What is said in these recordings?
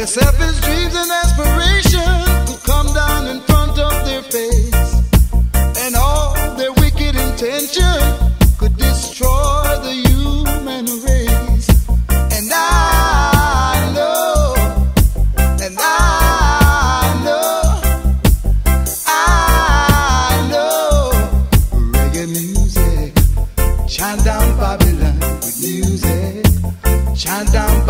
Their selfish dreams and aspirations could come down in front of their face. And all their wicked intention could destroy the human race. And I know, and I know, I know. Reggae music, chant down Babylon with music, chant down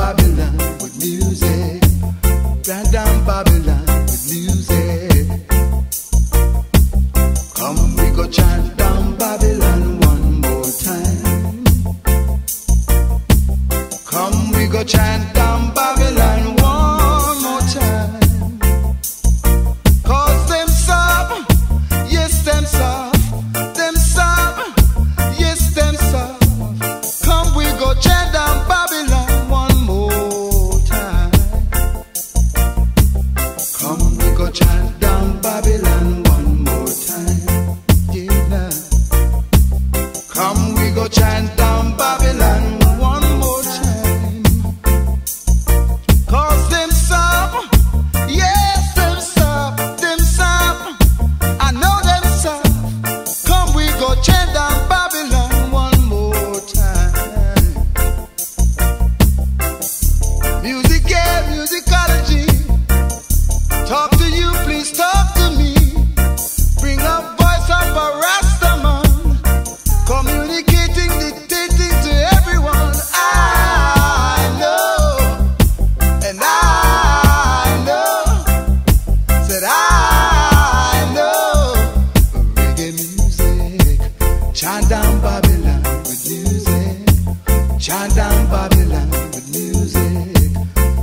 Chant down Babylon with music. Chant down Babylon with music.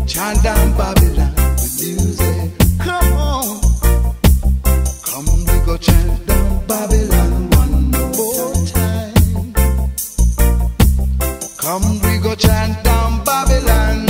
Chant down Babylon with music. Come on. Come we go chant down Babylon one more time. Come, we go chant down Babylon.